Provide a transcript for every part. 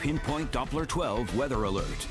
Pinpoint Doppler 12 weather alert.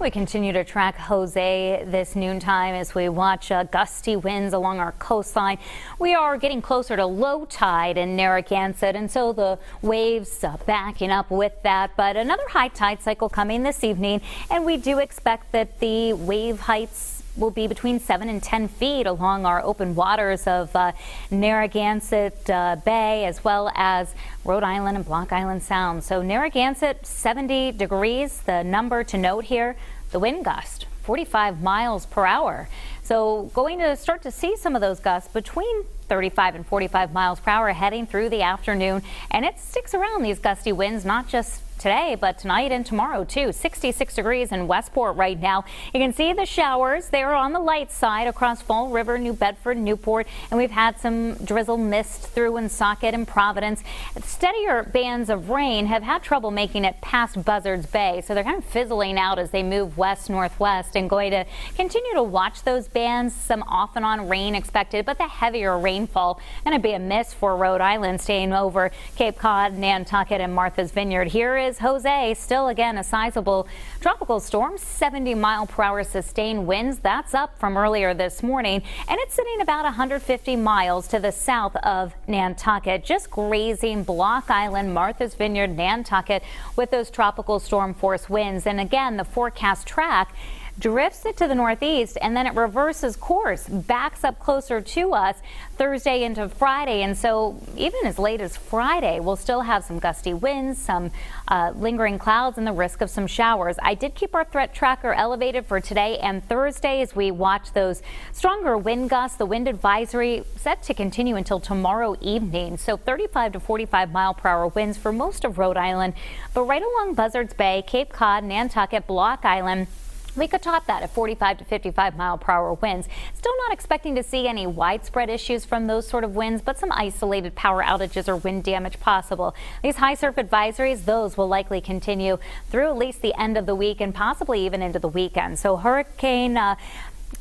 We continue to track Jose this noontime as we watch uh, gusty winds along our coastline. We are getting closer to low tide in Narragansett, and so the waves uh, backing up with that. But another high tide cycle coming this evening, and we do expect that the wave heights will be between 7 and 10 feet along our open waters of uh, Narragansett uh, Bay as well as Rhode Island and Block Island Sound. So Narragansett 70 degrees. The number to note here, the wind gust 45 miles per hour. So going to start to see some of those gusts between 35 and 45 miles per hour heading through the afternoon. And it sticks around these gusty winds, not just today, but tonight and tomorrow too. 66 degrees in Westport right now. You can see the showers. They're on the light side across Fall River, New Bedford, Newport, and we've had some drizzle mist through in Woonsocket and Providence. Steadier bands of rain have had trouble making it past Buzzards Bay, so they're kind of fizzling out as they move west northwest and going to continue to watch those bands. Some off and on rain expected, but the heavier rainfall going to be a miss for Rhode Island, staying over Cape Cod, Nantucket, and Martha's Vineyard. Here is is Jose. Still, again, a sizable tropical storm, 70 mile per hour sustained winds. That's up from earlier this morning, and it's sitting about 150 miles to the south of Nantucket, just grazing Block Island, Martha's Vineyard, Nantucket with those tropical storm force winds. And again, the forecast track drifts it to the northeast, and then it reverses course, backs up closer to us Thursday into Friday. And so even as late as Friday, we'll still have some gusty winds, some uh, lingering clouds, and the risk of some showers. I did keep our threat tracker elevated for today and Thursday as we watch those stronger wind gusts. The wind advisory set to continue until tomorrow evening. So 35 to 45 mile per hour winds for most of Rhode Island, but right along Buzzards Bay, Cape Cod, Nantucket, Block Island, we could top that at 45 to 55 mile per hour winds. Still not expecting to see any widespread issues from those sort of winds, but some isolated power outages or wind damage possible. These high surf advisories, those will likely continue through at least the end of the week and possibly even into the weekend. So hurricane uh,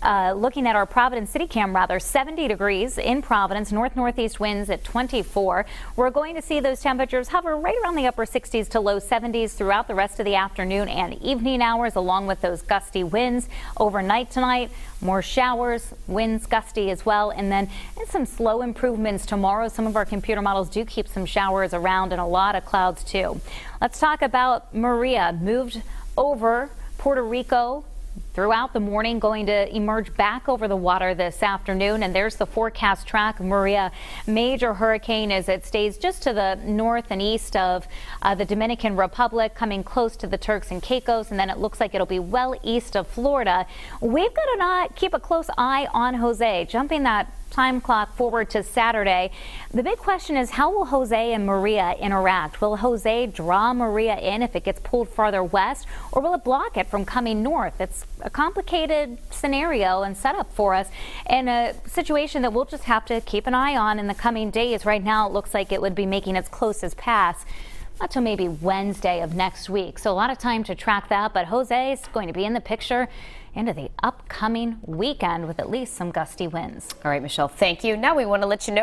uh, looking at our Providence City Cam, rather 70 degrees in Providence, north northeast winds at 24. We're going to see those temperatures hover right around the upper 60s to low 70s throughout the rest of the afternoon and evening hours, along with those gusty winds overnight tonight. More showers, winds gusty as well, and then and some slow improvements tomorrow. Some of our computer models do keep some showers around and a lot of clouds too. Let's talk about Maria moved over Puerto Rico throughout the morning going to emerge back over the water this afternoon. And there's the forecast track Maria. Major hurricane as it stays just to the north and east of uh, the Dominican Republic coming close to the Turks and Caicos. And then it looks like it'll be well east of Florida. We've got to not keep a close eye on Jose jumping that time clock forward to Saturday. The big question is how will Jose and Maria interact? Will Jose draw Maria in if it gets pulled farther west or will it block it from coming north? It's a complicated scenario and setup for us and a situation that we'll just have to keep an eye on in the coming days. Right now it looks like it would be making its closest pass till maybe Wednesday of next week. So a lot of time to track that, but Jose is going to be in the picture into the upcoming weekend with at least some gusty winds. All right, Michelle, thank you. Now we want to let you know